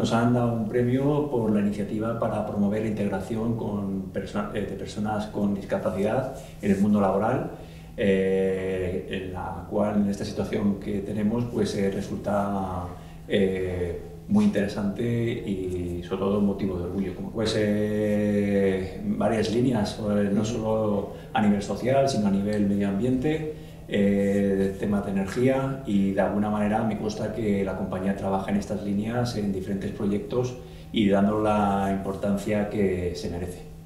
nos han dado un premio por la iniciativa para promover la integración con de personas con discapacidad en el mundo laboral, en la cual en esta situación que tenemos pues resulta muy interesante y sobre todo motivo de orgullo. Como pues varias líneas, no solo a nivel social, sino a nivel medio ambiente, eh, temas de energía y de alguna manera me consta que la compañía trabaja en estas líneas en diferentes proyectos y dando la importancia que se merece.